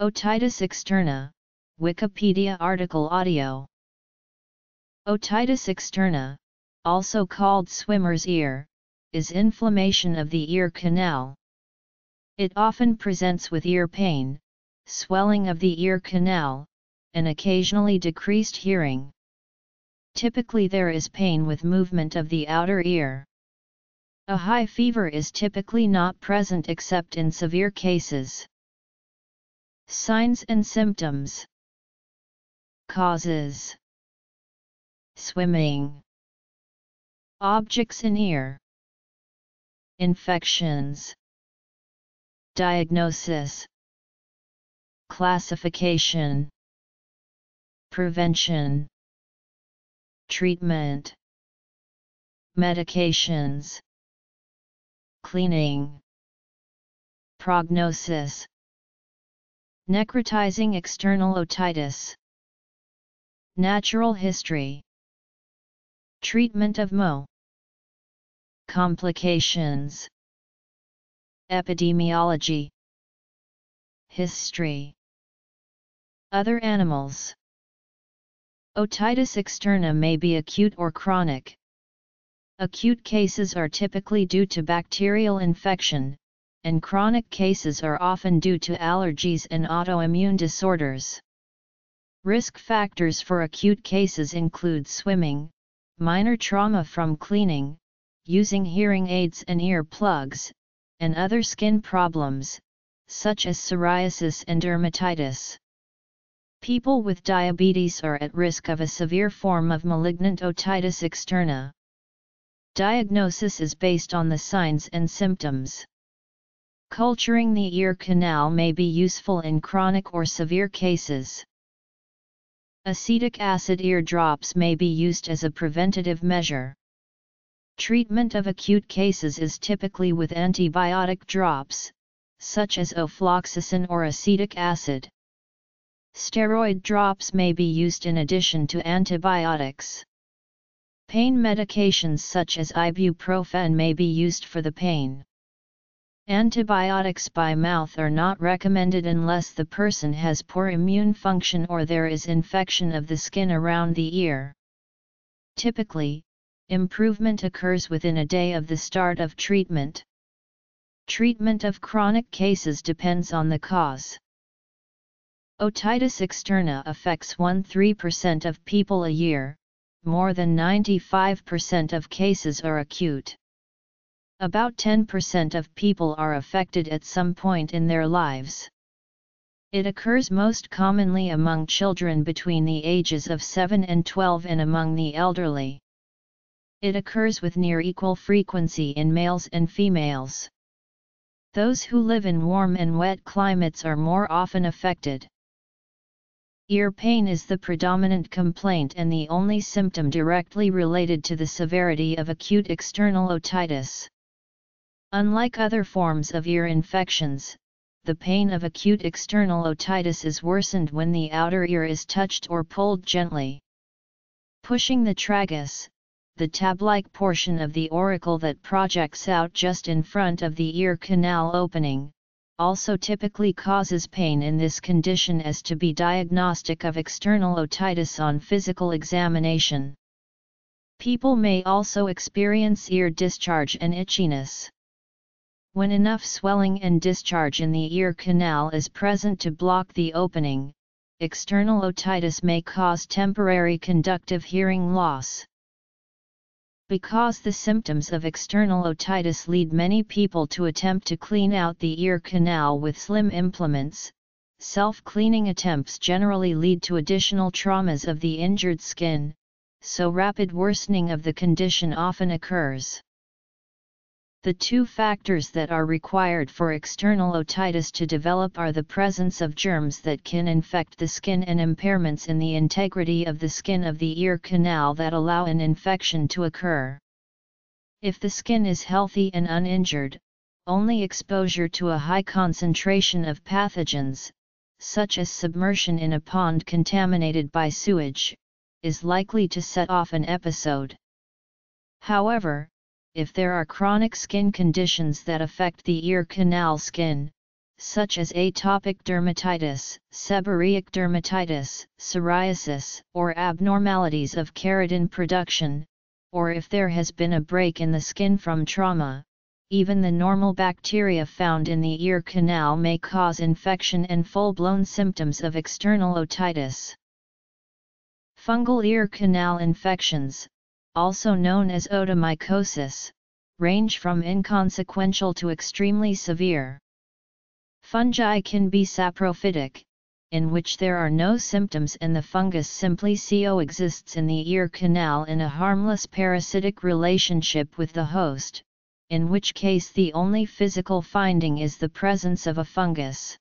Otitis externa, Wikipedia article audio. Otitis externa, also called swimmer's ear, is inflammation of the ear canal. It often presents with ear pain, swelling of the ear canal, and occasionally decreased hearing. Typically there is pain with movement of the outer ear. A high fever is typically not present except in severe cases. Signs and symptoms. Causes. Swimming. Objects in ear. Infections. Diagnosis. Classification. Prevention. Treatment. Medications. Cleaning. Prognosis Necrotizing external otitis. Natural history. Treatment of MO. Complications. Epidemiology. History. Other animals. Otitis externa may be acute or chronic. Acute cases are typically due to bacterial infection, and chronic cases are often due to allergies and autoimmune disorders. Risk factors for acute cases include swimming, minor trauma from cleaning, using hearing aids and ear plugs, and other skin problems, such as psoriasis and dermatitis. People with diabetes are at risk of a severe form of malignant otitis externa. Diagnosis is based on the signs and symptoms. Culturing the ear canal may be useful in chronic or severe cases. Acetic acid ear drops may be used as a preventative measure. Treatment of acute cases is typically with antibiotic drops, such as ofloxacin or acetic acid. Steroid drops may be used in addition to antibiotics. Pain medications such as ibuprofen may be used for the pain. Antibiotics by mouth are not recommended unless the person has poor immune function or there is infection of the skin around the ear. Typically, improvement occurs within a day of the start of treatment. Treatment of chronic cases depends on the cause. Otitis externa affects 1-3% of people a year, more than 95% of cases are acute. About 10% of people are affected at some point in their lives. It occurs most commonly among children between the ages of 7 and 12 and among the elderly. It occurs with near equal frequency in males and females. Those who live in warm and wet climates are more often affected. Ear pain is the predominant complaint and the only symptom directly related to the severity of acute external otitis. Unlike other forms of ear infections, the pain of acute external otitis is worsened when the outer ear is touched or pulled gently. Pushing the tragus, the tab-like portion of the auricle that projects out just in front of the ear canal opening, also typically causes pain in this condition as to be diagnostic of external otitis on physical examination. People may also experience ear discharge and itchiness. When enough swelling and discharge in the ear canal is present to block the opening, external otitis may cause temporary conductive hearing loss. Because the symptoms of external otitis lead many people to attempt to clean out the ear canal with slim implements, self-cleaning attempts generally lead to additional traumas of the injured skin, so rapid worsening of the condition often occurs. The two factors that are required for external otitis to develop are the presence of germs that can infect the skin and impairments in the integrity of the skin of the ear canal that allow an infection to occur. If the skin is healthy and uninjured, only exposure to a high concentration of pathogens, such as submersion in a pond contaminated by sewage, is likely to set off an episode. However, if there are chronic skin conditions that affect the ear canal skin, such as atopic dermatitis, seborrheic dermatitis, psoriasis, or abnormalities of keratin production, or if there has been a break in the skin from trauma, even the normal bacteria found in the ear canal may cause infection and full-blown symptoms of external otitis. Fungal ear canal infections, also known as otomycosis, range from inconsequential to extremely severe. Fungi can be saprophytic, in which there are no symptoms and the fungus simply coexists in the ear canal in a harmless parasitic relationship with the host, in which case the only physical finding is the presence of a fungus.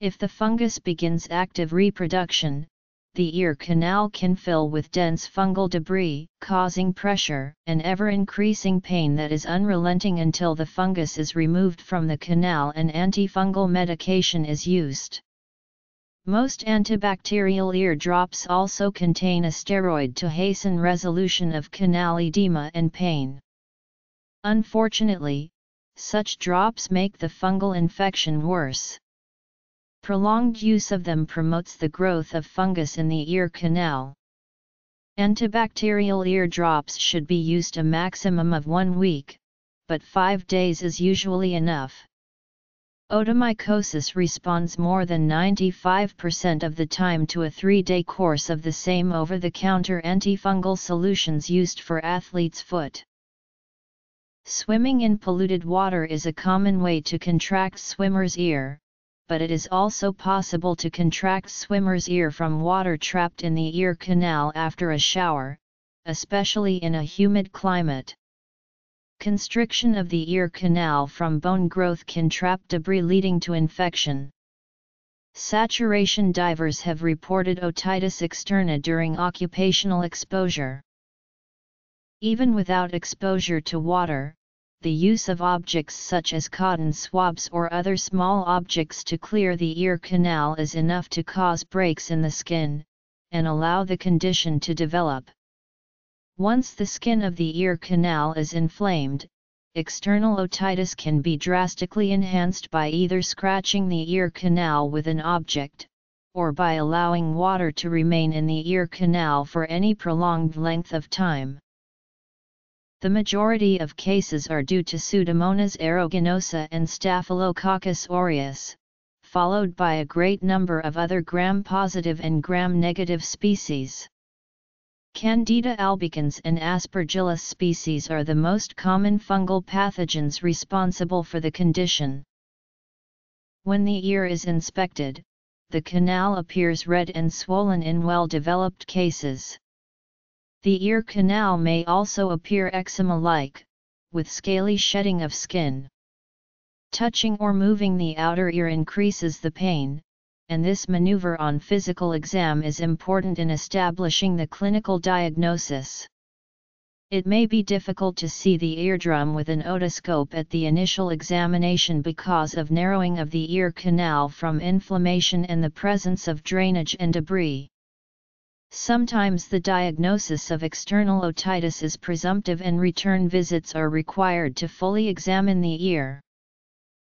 If the fungus begins active reproduction, the ear canal can fill with dense fungal debris, causing pressure and ever-increasing pain that is unrelenting until the fungus is removed from the canal and antifungal medication is used. Most antibacterial ear drops also contain a steroid to hasten resolution of canal edema and pain. Unfortunately, such drops make the fungal infection worse. Prolonged use of them promotes the growth of fungus in the ear canal. Antibacterial ear drops should be used a maximum of one week, but five days is usually enough. Otomycosis responds more than 95% of the time to a three-day course of the same over-the-counter antifungal solutions used for athlete's foot. Swimming in polluted water is a common way to contract swimmer's ear, but it is also possible to contract swimmer's ear from water trapped in the ear canal after a shower, especially in a humid climate. Constriction of the ear canal from bone growth can trap debris leading to infection. Saturation divers have reported otitis externa during occupational exposure. Even without exposure to water, the use of objects such as cotton swabs or other small objects to clear the ear canal is enough to cause breaks in the skin, and allow the condition to develop. Once the skin of the ear canal is inflamed, external otitis can be drastically enhanced by either scratching the ear canal with an object, or by allowing water to remain in the ear canal for any prolonged length of time. The majority of cases are due to Pseudomonas aeruginosa and Staphylococcus aureus, followed by a great number of other gram-positive and gram-negative species. Candida albicans and Aspergillus species are the most common fungal pathogens responsible for the condition. When the ear is inspected, the canal appears red and swollen in well-developed cases. The ear canal may also appear eczema-like, with scaly shedding of skin. Touching or moving the outer ear increases the pain, and this maneuver on physical exam is important in establishing the clinical diagnosis. It may be difficult to see the eardrum with an otoscope at the initial examination because of narrowing of the ear canal from inflammation and the presence of drainage and debris. Sometimes the diagnosis of external otitis is presumptive and return visits are required to fully examine the ear.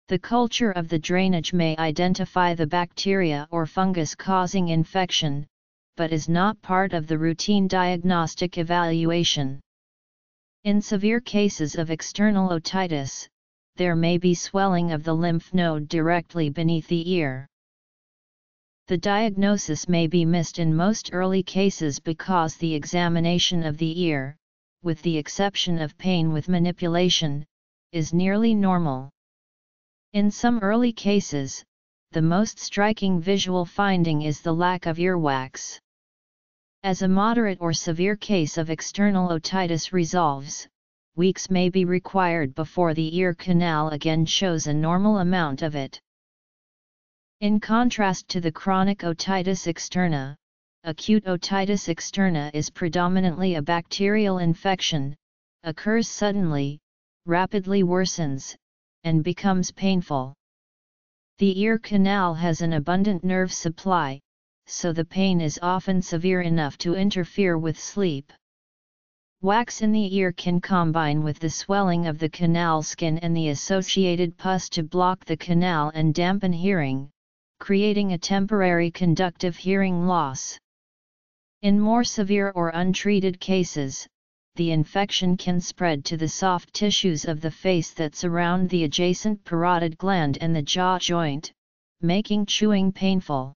The culture of the drainage may identify the bacteria or fungus causing infection, but is not part of the routine diagnostic evaluation. In severe cases of external otitis, there may be swelling of the lymph node directly beneath the ear. The diagnosis may be missed in most early cases because the examination of the ear, with the exception of pain with manipulation, is nearly normal. In some early cases, the most striking visual finding is the lack of earwax. As a moderate or severe case of external otitis resolves, weeks may be required before the ear canal again shows a normal amount of it. In contrast to the chronic otitis externa, acute otitis externa is predominantly a bacterial infection, occurs suddenly, rapidly worsens, and becomes painful. The ear canal has an abundant nerve supply, so the pain is often severe enough to interfere with sleep. Wax in the ear can combine with the swelling of the canal skin and the associated pus to block the canal and dampen hearing, creating a temporary conductive hearing loss. In more severe or untreated cases, the infection can spread to the soft tissues of the face that surround the adjacent parotid gland and the jaw joint, making chewing painful.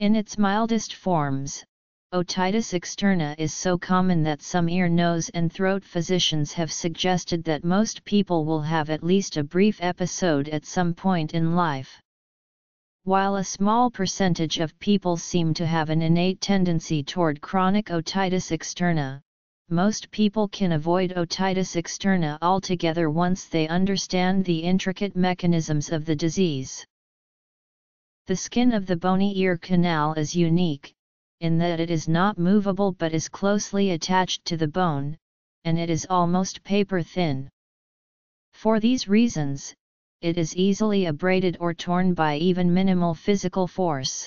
In its mildest forms, Otitis externa is so common that some ear, nose and throat physicians have suggested that most people will have at least a brief episode at some point in life. While a small percentage of people seem to have an innate tendency toward chronic otitis externa, most people can avoid otitis externa altogether once they understand the intricate mechanisms of the disease. The skin of the bony ear canal is unique, in that it is not movable but is closely attached to the bone, and it is almost paper thin. For these reasons, it is easily abraded or torn by even minimal physical force.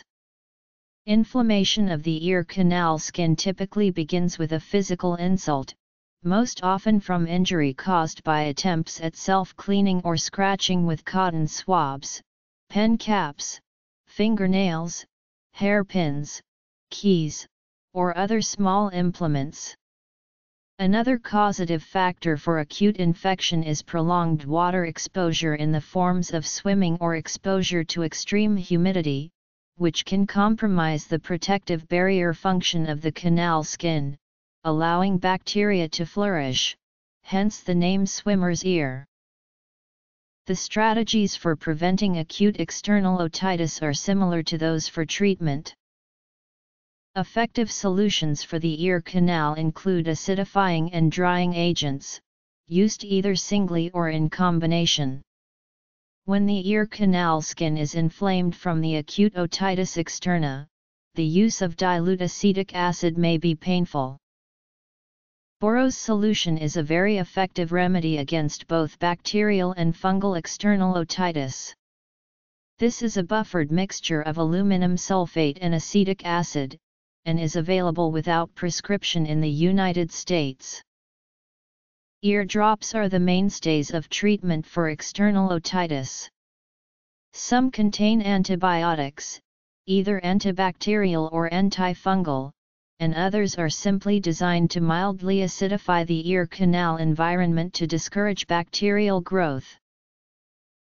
Inflammation of the ear canal skin typically begins with a physical insult, most often from injury caused by attempts at self-cleaning or scratching with cotton swabs, pen caps, fingernails, hairpins, keys, or other small implements. Another causative factor for acute infection is prolonged water exposure in the forms of swimming or exposure to extreme humidity, which can compromise the protective barrier function of the canal skin, allowing bacteria to flourish, hence the name swimmer's ear. The strategies for preventing acute external otitis are similar to those for treatment. Effective solutions for the ear canal include acidifying and drying agents, used either singly or in combination. When the ear canal skin is inflamed from the acute otitis externa, the use of dilute acetic acid may be painful. Burow's solution is a very effective remedy against both bacterial and fungal external otitis. This is a buffered mixture of aluminum sulfate and acetic acid, and is available without prescription in the United States. Ear drops are the mainstays of treatment for external otitis. Some contain antibiotics, either antibacterial or antifungal, and others are simply designed to mildly acidify the ear canal environment to discourage bacterial growth.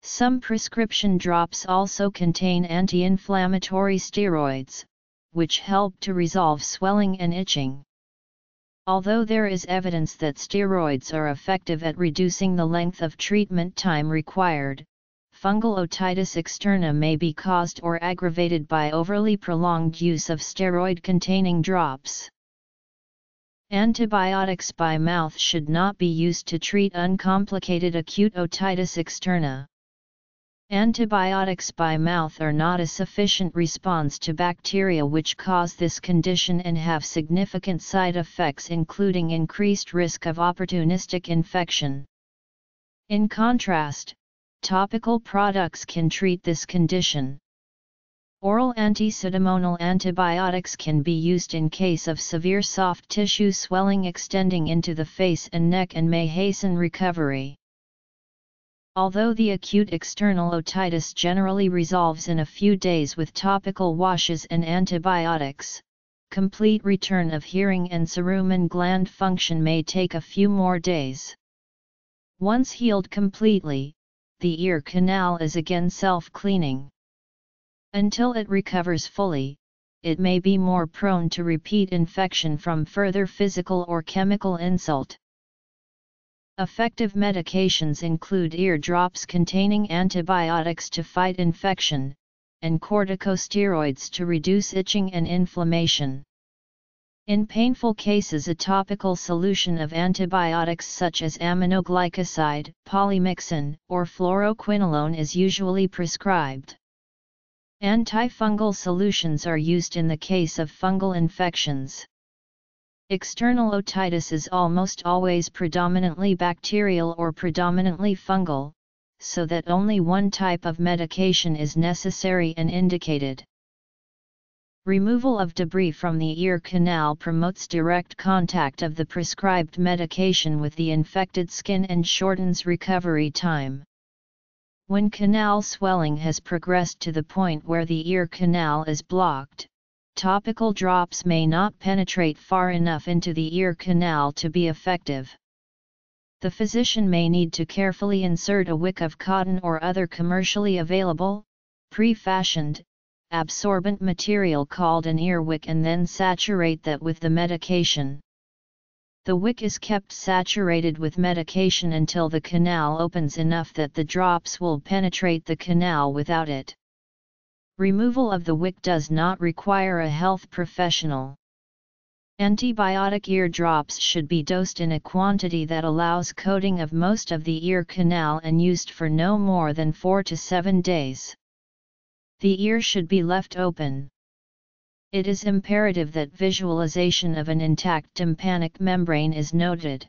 Some prescription drops also contain anti-inflammatory steroids, which help to resolve swelling and itching. Although there is evidence that steroids are effective at reducing the length of treatment time required, fungal otitis externa may be caused or aggravated by overly prolonged use of steroid-containing drops. Antibiotics by mouth should not be used to treat uncomplicated acute otitis externa. Antibiotics by mouth are not a sufficient response to bacteria which cause this condition and have significant side effects including increased risk of opportunistic infection. In contrast, topical products can treat this condition. Oral anti-pseudomonal antibiotics can be used in case of severe soft tissue swelling extending into the face and neck and may hasten recovery. Although the acute external otitis generally resolves in a few days with topical washes and antibiotics, complete return of hearing and cerumen gland function may take a few more days. Once healed completely, the ear canal is again self-cleaning. Until it recovers fully, it may be more prone to repeat infection from further physical or chemical insult. Effective medications include ear drops containing antibiotics to fight infection, and corticosteroids to reduce itching and inflammation. In painful cases a topical solution of antibiotics such as aminoglycoside, polymyxin, or fluoroquinolone is usually prescribed. Antifungal solutions are used in the case of fungal infections. External otitis is almost always predominantly bacterial or predominantly fungal, so that only one type of medication is necessary and indicated. Removal of debris from the ear canal promotes direct contact of the prescribed medication with the infected skin and shortens recovery time. When canal swelling has progressed to the point where the ear canal is blocked, topical drops may not penetrate far enough into the ear canal to be effective. The physician may need to carefully insert a wick of cotton or other commercially available, pre-fashioned, absorbent material called an earwick and then saturate that with the medication. The wick is kept saturated with medication until the canal opens enough that the drops will penetrate the canal without it. Removal of the wick does not require a health professional. Antibiotic ear drops should be dosed in a quantity that allows coating of most of the ear canal and used for no more than 4 to 7 days. The ear should be left open. It is imperative that visualization of an intact tympanic membrane is noted.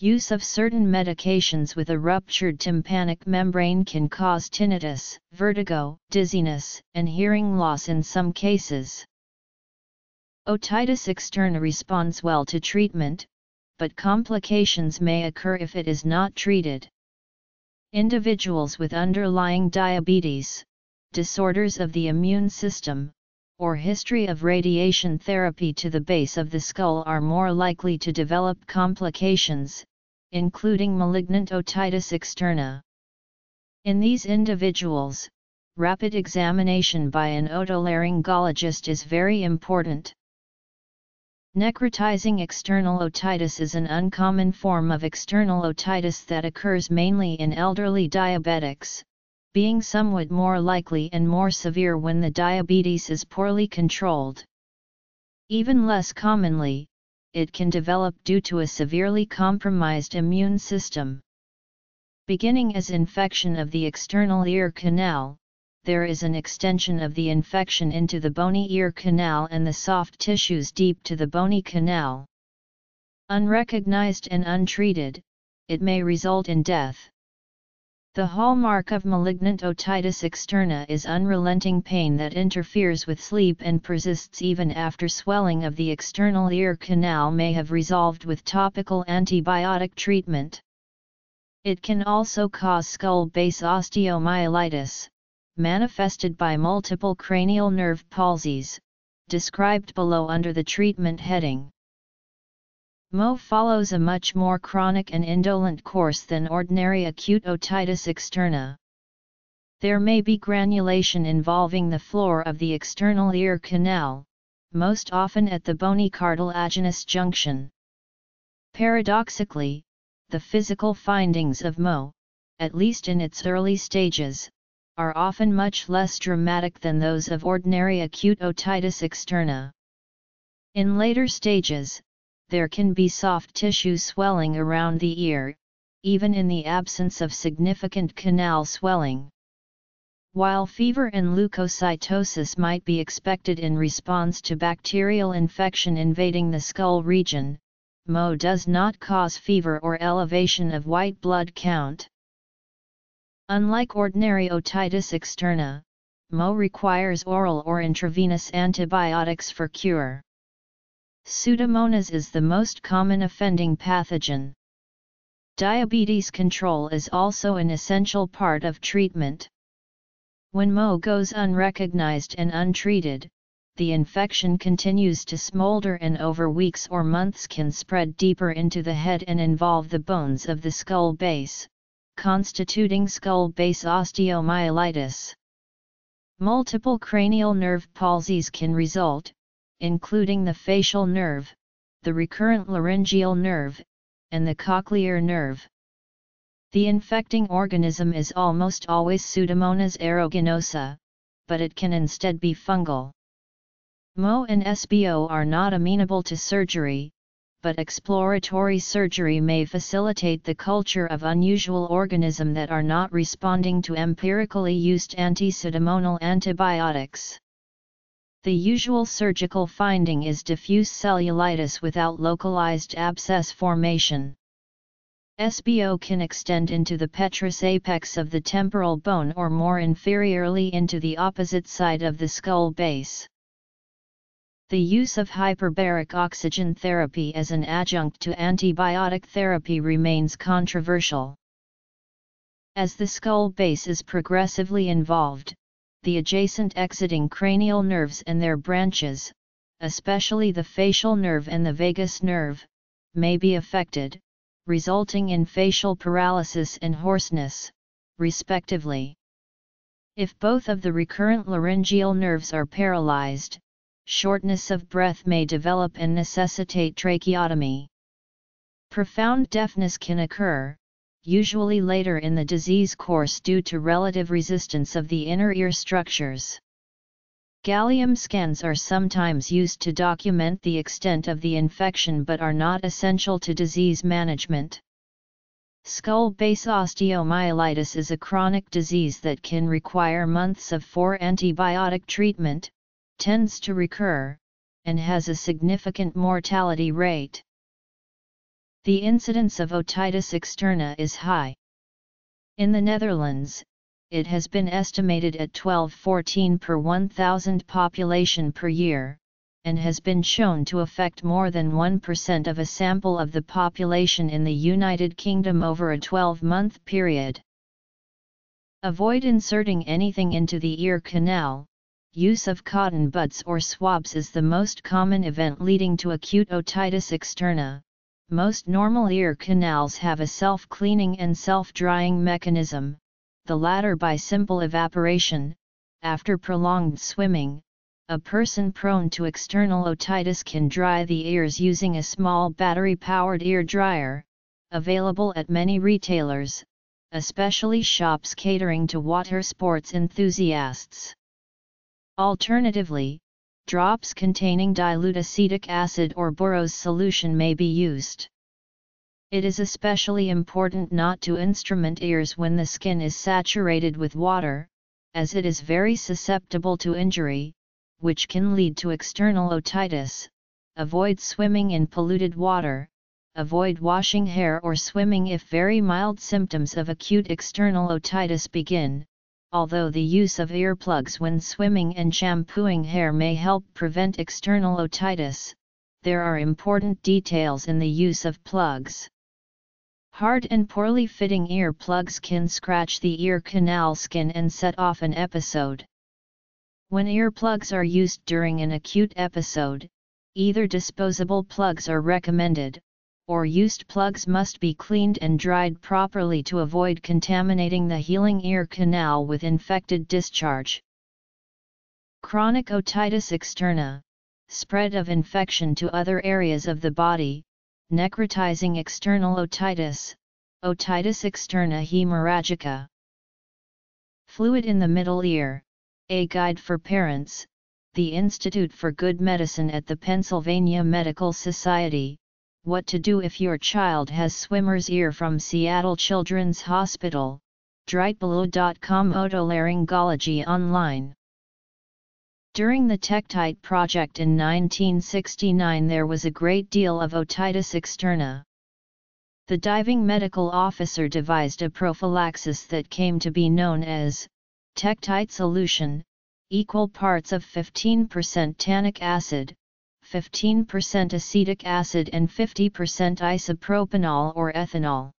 Use of certain medications with a ruptured tympanic membrane can cause tinnitus, vertigo, dizziness, and hearing loss in some cases. Otitis externa responds well to treatment, but complications may occur if it is not treated. Individuals with underlying diabetes, disorders of the immune system, or history of radiation therapy to the base of the skull are more likely to develop complications, including malignant otitis externa. In these individuals, rapid examination by an otolaryngologist is very important. Necrotizing external otitis is an uncommon form of external otitis that occurs mainly in elderly diabetics, being somewhat more likely and more severe when the diabetes is poorly controlled. Even less commonly, it can develop due to a severely compromised immune system. Beginning as infection of the external ear canal, there is an extension of the infection into the bony ear canal and the soft tissues deep to the bony canal. Unrecognized and untreated, it may result in death. The hallmark of malignant otitis externa is unrelenting pain that interferes with sleep and persists even after swelling of the external ear canal may have resolved with topical antibiotic treatment. It can also cause skull base osteomyelitis, manifested by multiple cranial nerve palsies, described below under the treatment heading. MO follows a much more chronic and indolent course than ordinary acute otitis externa. There may be granulation involving the floor of the external ear canal, most often at the bony cartilaginous junction. Paradoxically, the physical findings of MO, at least in its early stages, are often much less dramatic than those of ordinary acute otitis externa. In later stages, there can be soft tissue swelling around the ear, even in the absence of significant canal swelling. While fever and leukocytosis might be expected in response to bacterial infection invading the skull region, MO does not cause fever or elevation of white blood count. Unlike ordinary otitis externa, MO requires oral or intravenous antibiotics for cure. Pseudomonas is the most common offending pathogen. Diabetes control is also an essential part of treatment. When MO goes unrecognized and untreated, the infection continues to smolder and over weeks or months can spread deeper into the head and involve the bones of the skull base, constituting skull base osteomyelitis. Multiple cranial nerve palsies can result, including the facial nerve, the recurrent laryngeal nerve, and the cochlear nerve. The infecting organism is almost always Pseudomonas aeruginosa, but it can instead be fungal. MO and SBO are not amenable to surgery, but exploratory surgery may facilitate the culture of unusual organism that are not responding to empirically used anti-pseudomonal antibiotics. The usual surgical finding is diffuse cellulitis without localized abscess formation. SBO can extend into the petrous apex of the temporal bone or more inferiorly into the opposite side of the skull base. The use of hyperbaric oxygen therapy as an adjunct to antibiotic therapy remains controversial. As the skull base is progressively involved, the adjacent exiting cranial nerves and their branches, especially the facial nerve and the vagus nerve, may be affected, resulting in facial paralysis and hoarseness, respectively. If both of the recurrent laryngeal nerves are paralyzed, shortness of breath may develop and necessitate tracheotomy. Profound deafness can occur, usually later in the disease course due to relative resistance of the inner ear structures. Gallium scans are sometimes used to document the extent of the infection but are not essential to disease management. Skull base osteomyelitis is a chronic disease that can require months of 4 antibiotic treatment, tends to recur, and has a significant mortality rate. The incidence of otitis externa is high. In the Netherlands, it has been estimated at 12-14 per 1,000 population per year, and has been shown to affect more than 1% of a sample of the population in the United Kingdom over a 12-month period. Avoid inserting anything into the ear canal, use of cotton buds or swabs is the most common event leading to acute otitis externa, most normal ear canals have a self-cleaning and self-drying mechanism, the latter by simple evaporation. After prolonged swimming, a person prone to external otitis can dry the ears using a small battery-powered ear dryer, available at many retailers, especially shops catering to water sports enthusiasts. Alternatively, drops containing dilute acetic acid or Burow's solution may be used. It is especially important not to instrument ears when the skin is saturated with water, as it is very susceptible to injury, which can lead to external otitis. Avoid swimming in polluted water, avoid washing hair or swimming if very mild symptoms of acute external otitis begin, although the use of earplugs when swimming and shampooing hair may help prevent external otitis, there are important details in the use of plugs. Hard and poorly fitting ear plugs can scratch the ear canal skin and set off an episode. When earplugs are used during an acute episode, either disposable plugs are recommended, or used plugs must be cleaned and dried properly to avoid contaminating the healing ear canal with infected discharge. Chronic otitis externa, spread of infection to other areas of the body, necrotizing external otitis, otitis externa hemorrhagica. Fluid in the middle ear, a guide for parents, the Institute for Good Medicine at the Pennsylvania Medical Society, what to do if your child has swimmer's ear from Seattle Children's Hospital, drtbalu.com Otolaryngology Online. During the Tektite project in 1969 there was a great deal of otitis externa. The diving medical officer devised a prophylaxis that came to be known as Tektite solution, equal parts of 15% tannic acid, 15% acetic acid and 50% isopropanol or ethanol.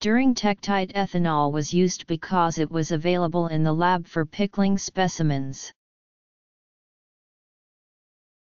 During Tektite ethanol was used because it was available in the lab for pickling specimens.